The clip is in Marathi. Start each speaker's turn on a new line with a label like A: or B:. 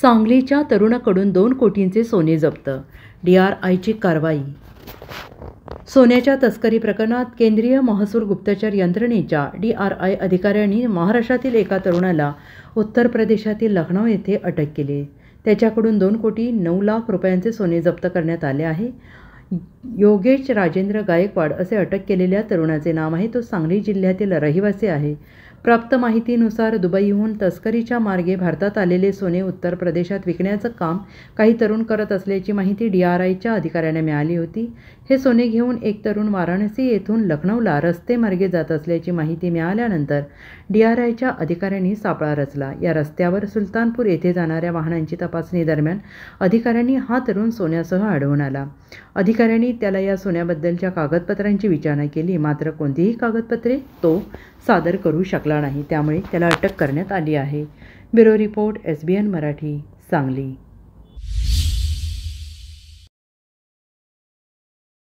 A: सांगलीच्या तरुणाकडून दोन कोटींचे सोने जप्त. डी आर आयची कारवाई. सोन्याच्या तस्करी प्रकरणात केंद्रीय महसूल गुप्तचर यंत्रणेच्या डी आर आय अधिकाऱ्यांनी महाराष्ट्रातील एका तरुणाला उत्तर प्रदेशातील लखनौ येथे अटक केली. त्याच्याकडून दोन कोटी नऊ लाख रुपयांचे सोने जप्त करण्यात आले आहे. योगेश राजेंद्र गायकवाड असे अटक केलेल्या तरुणाचे नाव आहे. तो सांगली जिल्ह्यातील रहिवासी आहे. प्राप्त माहितीनुसार दुबईहून तस्करीच्या मार्गे भारतात आलेले सोने उत्तर प्रदेशात विकण्याचं काम काही तरुण करत असल्याची माहिती डी आर आयच्या अधिकाऱ्यांना मिळाली होती. हे सोने घेऊन एक तरुण वाराणसी येथून लखनौला रस्तेमार्गे जात असल्याची माहिती मिळाल्यानंतर डी आर आयच्या अधिकाऱ्यांनी सापळा रचला. या रस्त्यावर सुलतानपूर येथे जाणाऱ्या वाहनांची तपासणी दरम्यान अधिकाऱ्यांनी हा तरुण सोन्यासह आढळून आला. अधिकाऱ्यांनी त्याला या सोन्याबद्दलच्या कागदपत्रांची विचारणा केली. मात्र कोणतीही कागदपत्रे तो सादर करू शकला नाही त्यामुळे त्याला अटक करण्यात आली आहे. Bureau report S B N Marathi Sangli.